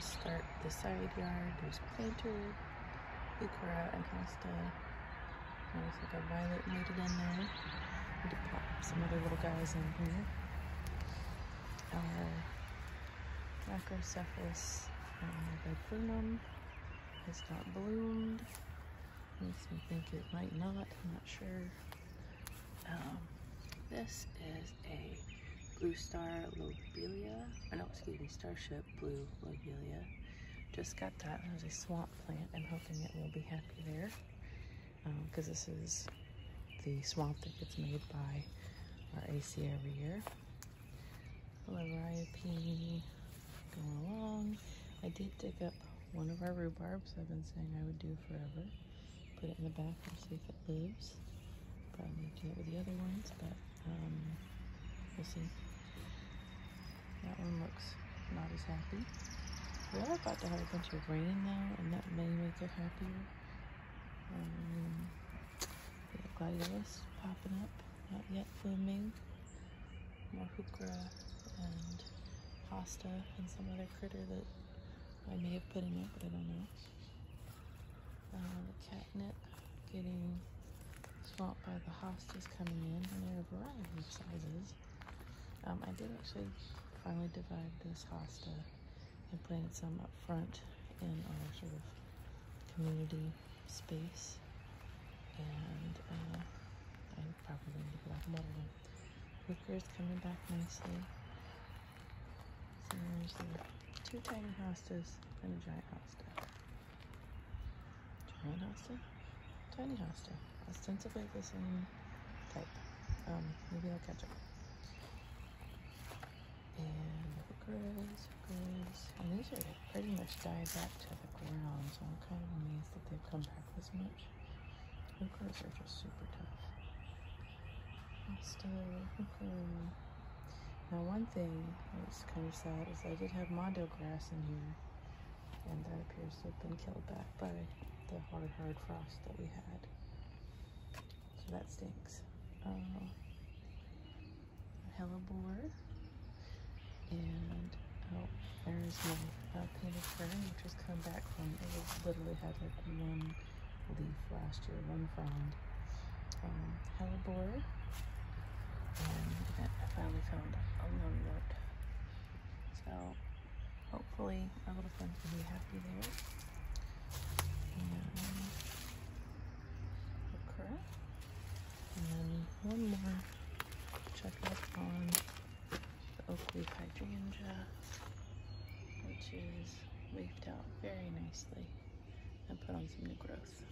to start the side yard. There's planter, heuchera, and hosta. There looks like a violet made it in there. We did pop some other little guys in here. Our macrocephalum um, viburnum has not bloomed. Makes me think it might not. I'm not sure. Um, this is a blue star lobelia. Starship blue lobelia. Just got that as a swamp plant. I'm hoping it will be happy there. Because um, this is the swamp that gets made by our AC every year. Liriopene going along. I did dig up one of our rhubarbs I've been saying I would do forever. Put it in the back and see if it lives. Probably do it with the other ones, but um, we'll see. That one looks not as happy. We are about to have a bunch of rain though, and that may make it happier. Um, gladiolus popping up, not yet blooming. More heuchera and hosta and some other critter that I may have put in it, but I don't know. Uh, the catnip getting swamped by the hostas coming in, and there are a variety of sizes. Um, I did actually finally divide this hosta and planted some up front in our sort of community space. And uh, I probably need to go water them. Wicker is coming back nicely. So there's the two tiny hostas and a giant hosta. Giant hosta? Tiny hosta. Ostensibly the same type. Um, maybe I'll catch up. And the heucheras, heucheras. And are pretty much died back to the ground, so I'm kind of amazed that they've come back this much. Heucheras are just super tough. Hosta, heuchera. Now one thing that's kind of sad is I did have mondo grass in here and that appears to have been killed back by the hard, hard frost that we had. So that stinks. Uh, hellebore and oh, there's my uh, painted fern which has come back from, it literally had like one leaf last year, one frond. Um, hellebore and I finally found a lone note. So hopefully our little friends will be happy there. And okra. And then one more check up on the oak leaf hydrangea, which is leafed out very nicely and put on some new growth.